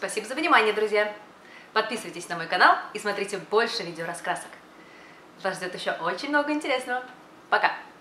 Спасибо за внимание, друзья! Подписывайтесь на мой канал и смотрите больше видеораскрасок. Вас ждет еще очень много интересного. Пока!